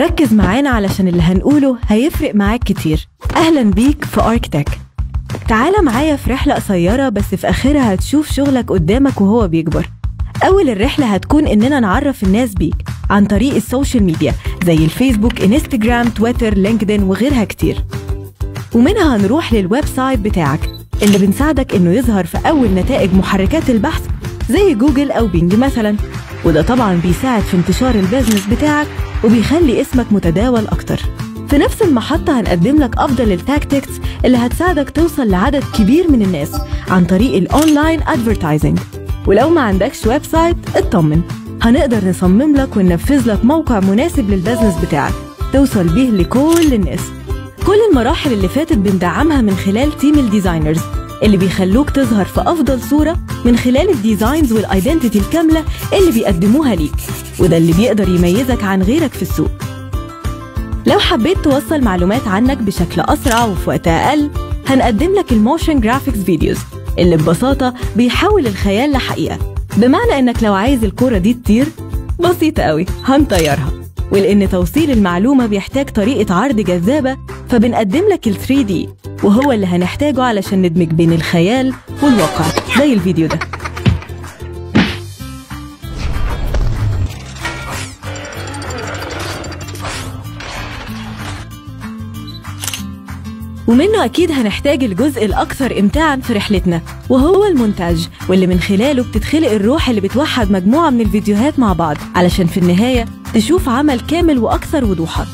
ركز معانا علشان اللي هنقوله هيفرق معاك كتير. أهلا بيك في Arktech. تعالى معايا في رحلة قصيرة بس في آخرها هتشوف شغلك قدامك وهو بيكبر. أول الرحلة هتكون إننا نعرف الناس بيك عن طريق ال social media زي الفيسبوك إنستجرام تويتر لينكدين وغيرها كتير. ومنها هنروح لل website بتاعك اللي بنساعدك إنه يظهر في أول نتائج محركات البحث زي جوجل أو بينج مثلا. وده طبعا بيساعد في انتشار ال business بتاعك وبيخلي اسمك متداول أكتر. في نفس المحطة هنقدم لك أفضل ال tactics اللي هتساعدك توصل لعدد كبير من الناس عن طريق ال online advertising ولو ما عندكش website اطمن. هنقدر نصمم لك وننفذ لك موقع مناسب لل business بتاعك. توصل بيه لكل الناس. كل المراحل اللي فاتت بندعمها من خلال team ال designers اللي بيخلوك تظهر في أفضل صورة من خلال ال designs وال identity الكاملة اللي بيقدموها ليك. وده اللي بيقدر يميزك عن غيرك في السوق. لو حبيت توصل معلومات عنك بشكل أسرع وفي وقت أقل هنقدم لك ال motion graphics videos اللي ببساطة بيحول الخيال لحقيقة. بمعنى إنك لو عايز الكرة دي تطير بسيطة قوي هنطيرها. ولأن توصيل المعلومة بيحتاج طريقة عرض جذابة فبنقدم لك ال 3D وهو اللي هنحتاجه علشان ندمج بين الخيال والواقع. زي الفيديو ده. ومنه أكيد هنحتاج الجزء الأكثر إمتاعا في رحلتنا وهو المونتاج واللي من خلاله بتتخلق الروح اللي بتوحد مجموعة من الفيديوهات مع بعض علشان في النهاية تشوف عمل كامل وأكثر وضوحا.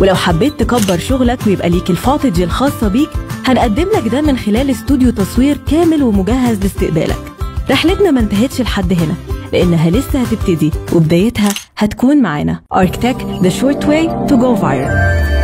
ولو حبيت تكبر شغلك ويبقى ليك الفوتج الخاصة بيك هنقدم لك ده من خلال استوديو تصوير كامل ومجهز لاستقبالك. رحلتنا ما انتهتش لحد هنا. لأنها لسه هتبتدي وبدايتها هتكون معانا. Arctech The Short Way to Go Viral.